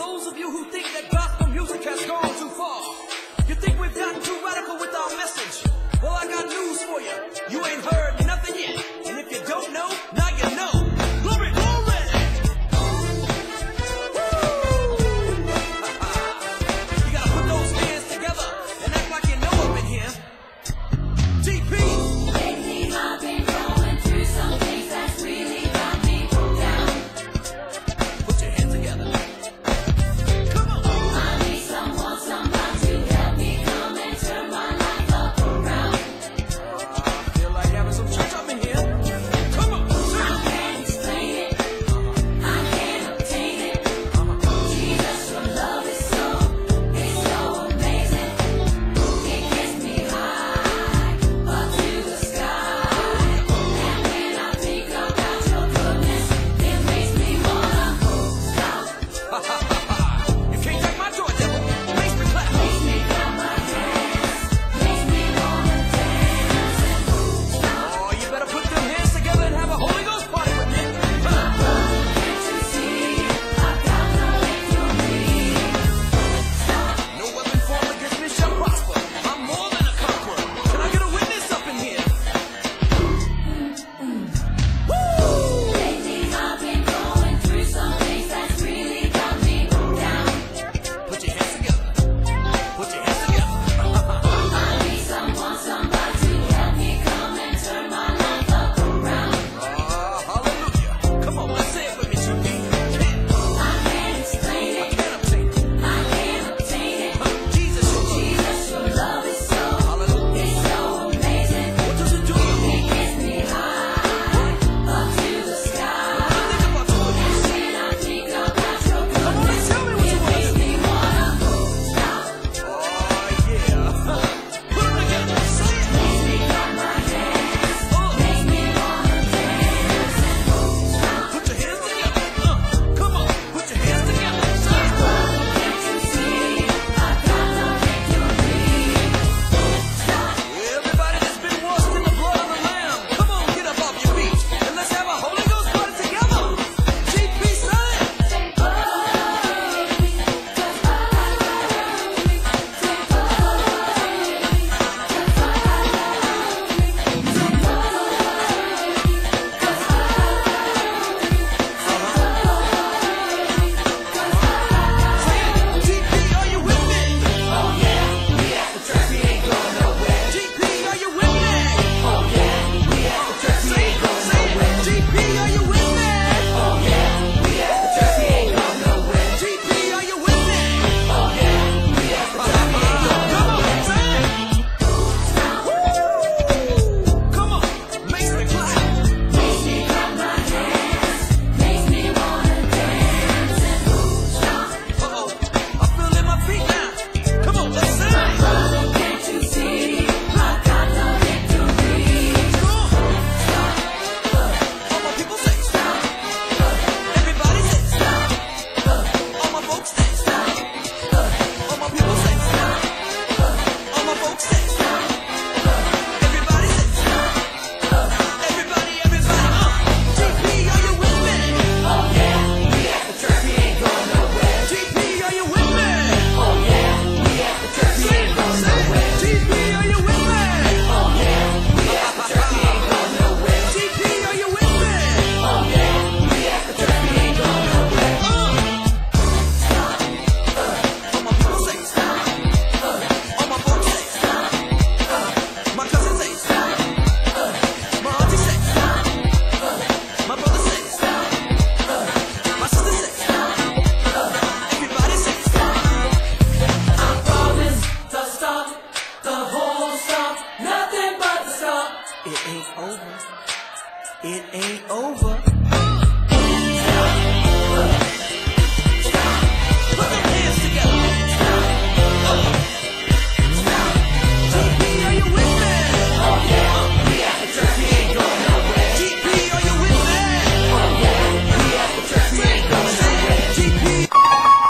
those of you who think that gospel music has gone too far, you think we've gotten It ain't over.